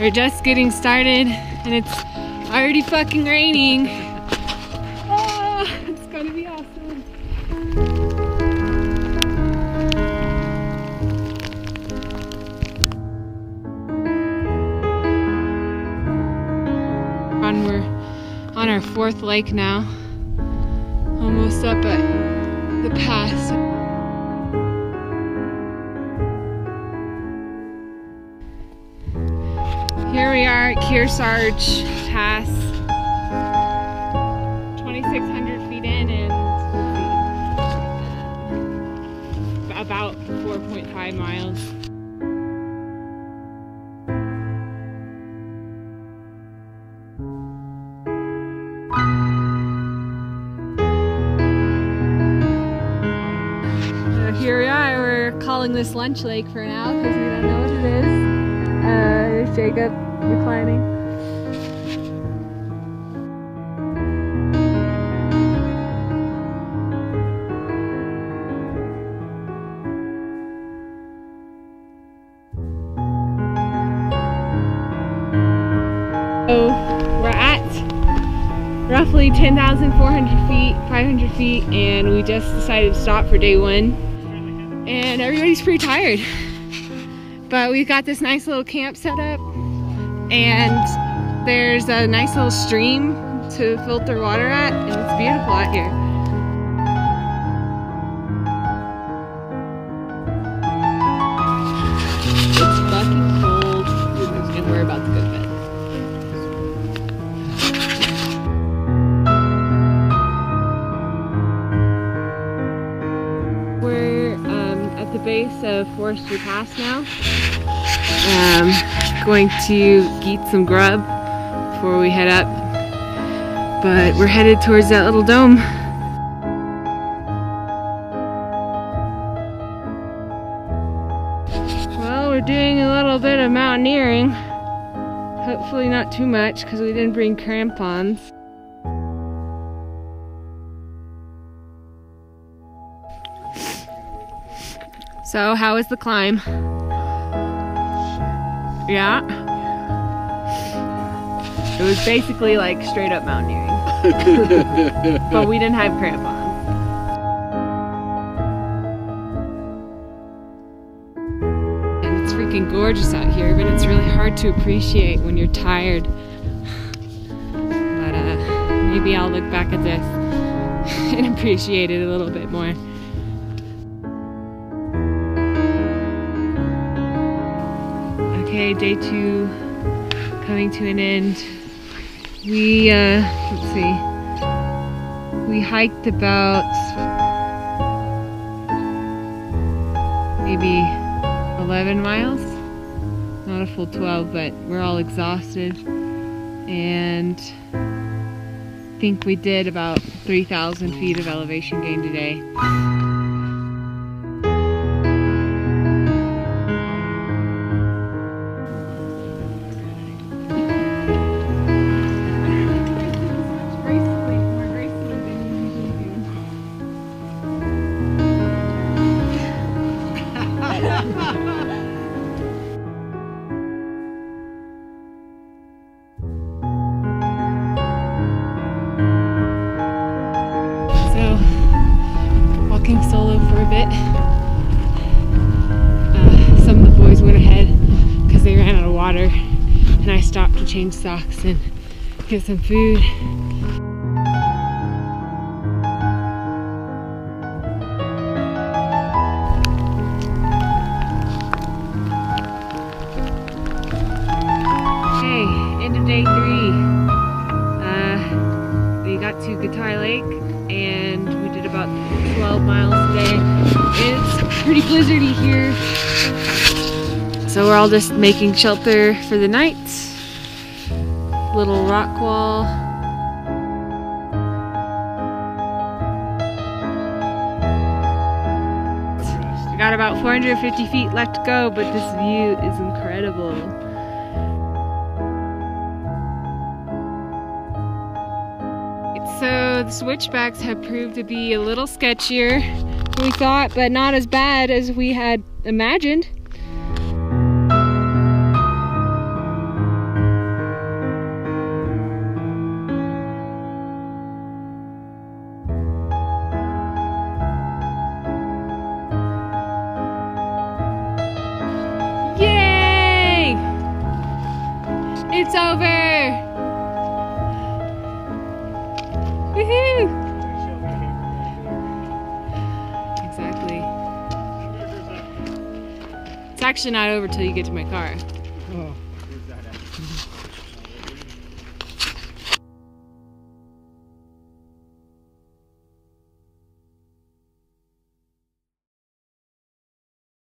We're just getting started and it's already fucking raining. Oh, it's gonna be awesome. On we're on our fourth lake now. Almost up at the pass. Kearsarge Pass. 2,600 feet in and about 4.5 miles. Here we are, we're calling this Lunch Lake for now because we don't know what it is. Uh, Jacob reclining. So we're at roughly 10,400 feet, 500 feet, and we just decided to stop for day one. And everybody's pretty tired. But we've got this nice little camp set up, and there's a nice little stream to filter water at, and it's beautiful out here. It's fucking cold, and we're about to go to bed. We're um, at the base of Forester Pass now. Um, going to eat some grub before we head up. But we're headed towards that little dome. Well, we're doing a little bit of mountaineering. Hopefully not too much because we didn't bring crampons. So, how was the climb? Yeah. It was basically like straight up mountaineering. but we didn't have crampons. And it's freaking gorgeous out here, but it's really hard to appreciate when you're tired. But uh, maybe I'll look back at this and appreciate it a little bit more. Okay, day two coming to an end. We, uh, let's see, we hiked about maybe 11 miles. Not a full 12, but we're all exhausted. And I think we did about 3,000 feet of elevation gain today. Water, and I stopped to change socks and get some food. Okay, end of day three. Uh, we got to Guitar Lake and we did about 12 miles today. It's pretty blizzardy here. So we're all just making shelter for the night. Little rock wall. We got about 450 feet left to go, but this view is incredible. So the switchbacks have proved to be a little sketchier than we thought, but not as bad as we had imagined. over. Woohoo! It's actually not over till you get to my car. Oh.